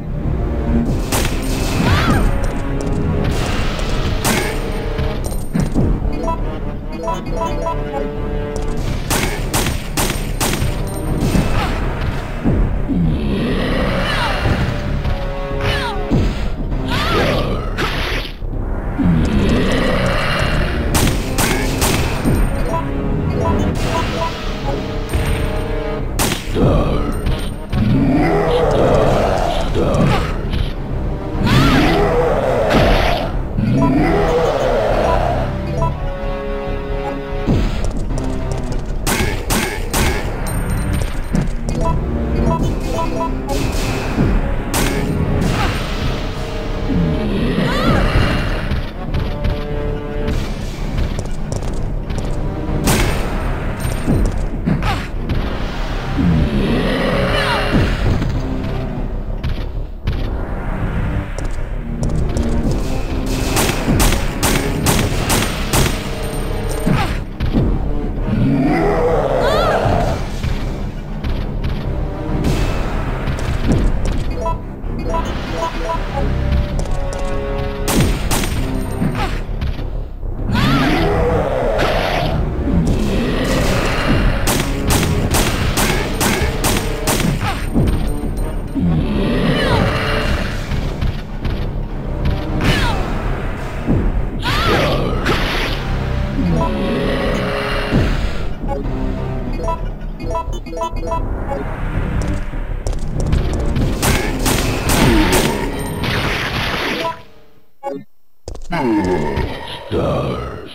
Bye. Stars.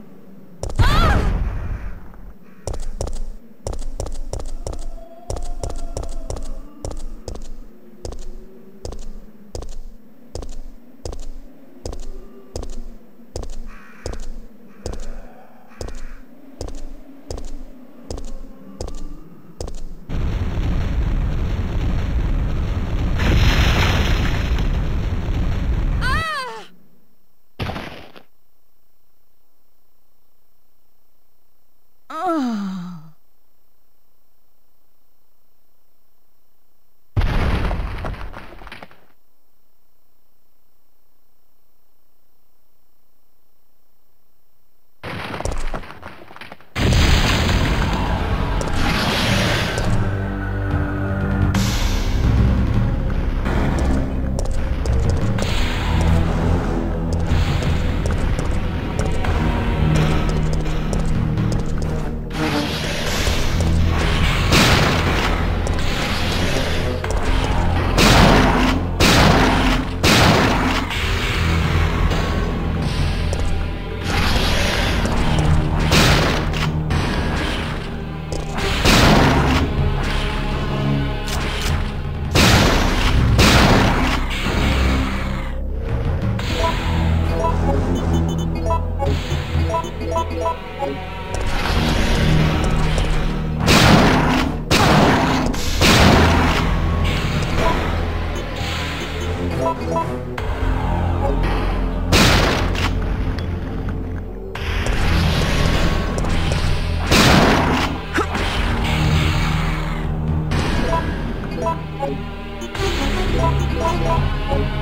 Thank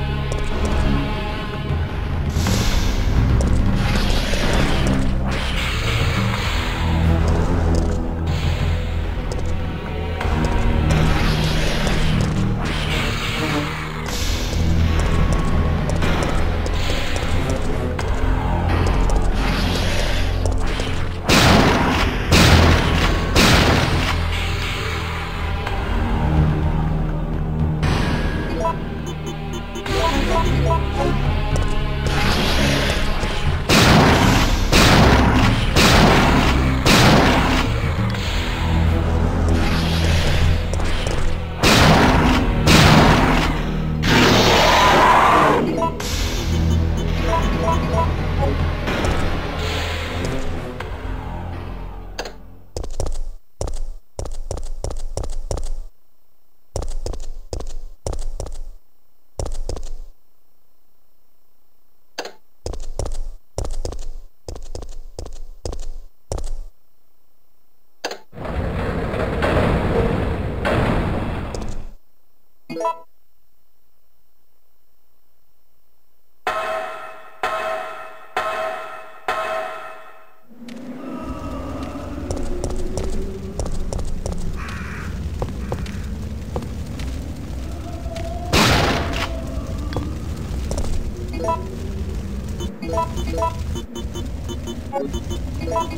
you.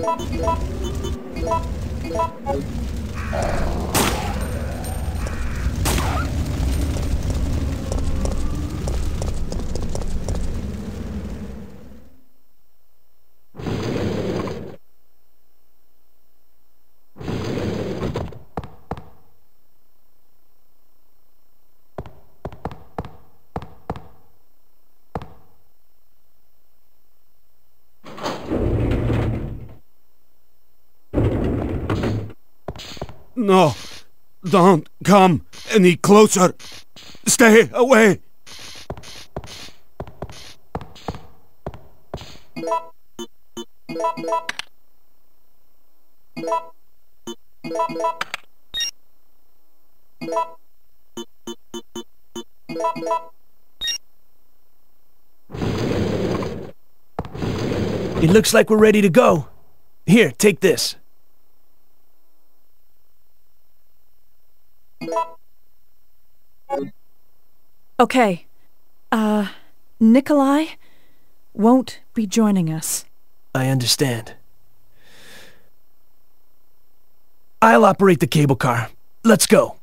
Thank you. No, don't come any closer. Stay away. It looks like we're ready to go. Here, take this. Okay. Uh, Nicholai won't be joining us. I understand. I'll operate the cable car. Let's go.